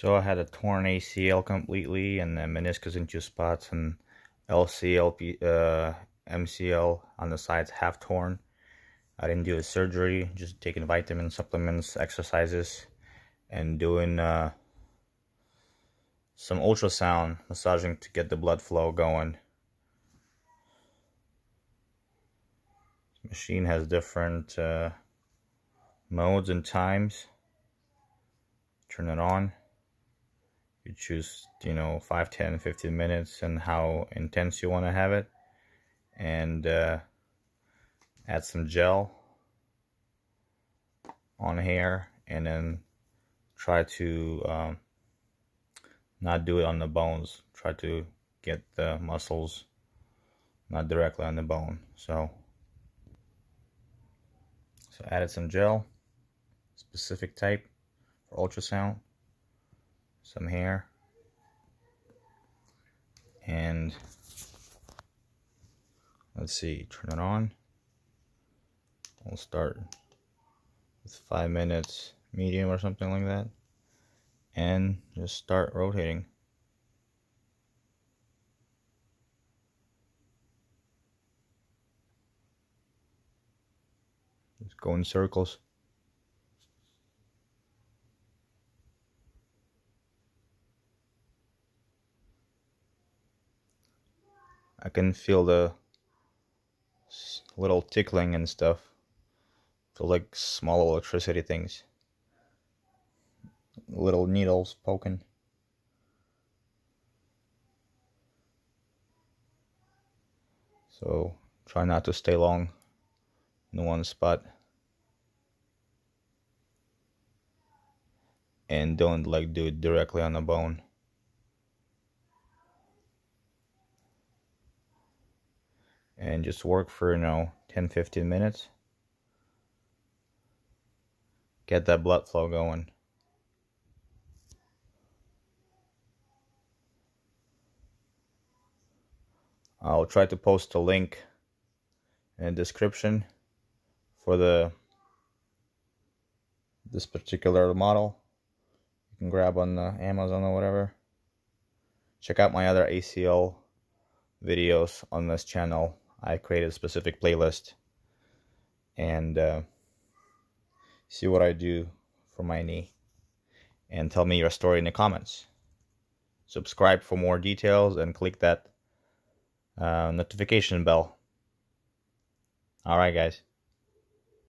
So I had a torn ACL completely and the meniscus in two spots and LCL, uh, MCL on the sides half torn. I didn't do a surgery, just taking vitamin supplements, exercises, and doing uh, some ultrasound massaging to get the blood flow going. This machine has different uh, modes and times. Turn it on you choose you know 5 10 15 minutes and how intense you want to have it. And uh, add some gel on hair and then try to um, not do it on the bones. Try to get the muscles not directly on the bone. So so added some gel specific type for ultrasound some hair. And let's see turn it on. We'll start with five minutes medium or something like that. And just start rotating. Just go in circles I can feel the little tickling and stuff. Feel like small electricity things. Little needles poking. So try not to stay long in one spot. And don't like do it directly on the bone. And just work for you know 10 15 minutes. Get that blood flow going. I'll try to post a link in the description for the this particular model. You can grab on the Amazon or whatever. Check out my other ACL videos on this channel I created a specific playlist and uh, see what I do for my knee and tell me your story in the comments. Subscribe for more details and click that uh, notification bell. Alright guys.